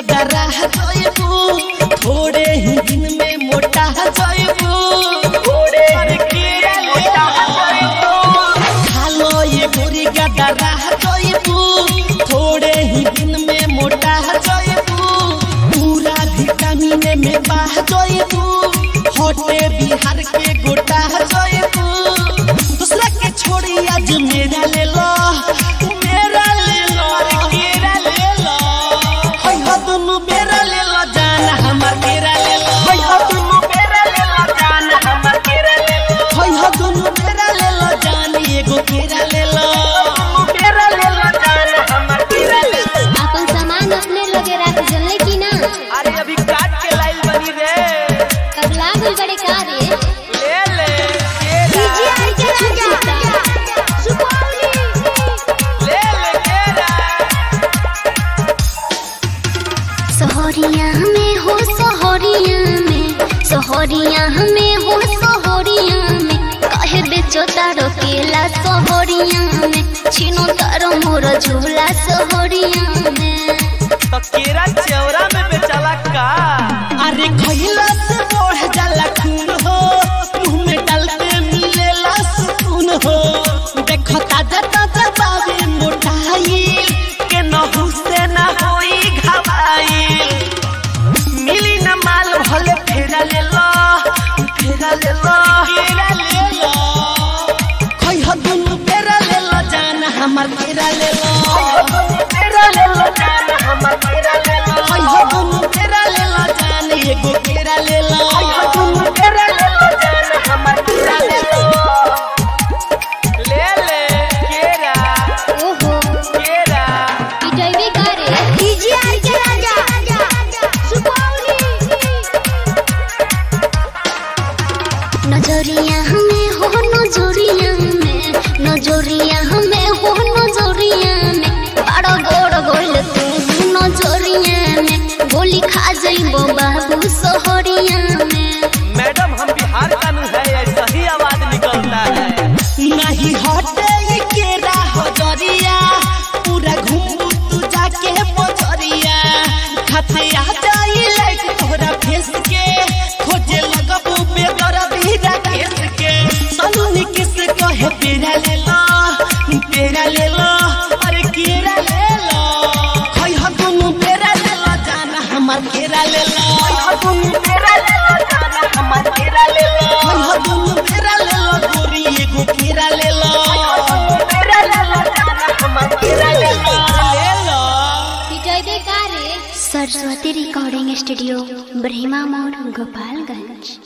का थोड़े ही दिन में मोटा थोड़े ही खालो ये जाइबू थोड़े ही दिन में मोटा पूरा विटामिन में बाह होटे बिहार के गोटा जाइबू सोहरिया हो सोहरिया में सोहरिया हमें हो सोहरिया में। कहे बेचो तारो देखो ताज़ा नज़रिया हमें हो नज़रिया में नज़रिया हमें हो नज़रिया में। बड़ा गोड़ गोल तू नज़रिया में गोली खा जइबो बाबू सोहरिया में। मैडम हम बिहार का नु है ऐसा ही आवाज़ निकलता है। नहीं हटे ये केरा हजरिया पूरा घूमू तू जाके बजरिया खाते जाई लाइट तोहरा फेस के कहे पेरा ले लो पेरा ले लो अरे केरा ले लो खइ ह दुनु पेरा ले लो जाना हमर केरा ले लो खइ ह दुनु पेरा ले लो जाना हमर केरा ले लो खइ ह दुनु पेरा ले लो गोरी एगो केरा ले लो फेरा ले लो जान हमर फेरा ले लो ले लो पिटैबे का रे सरस्वती रिकॉर्डिंग स्टूडियो ब्रह्मा मोड़ गोपालगंज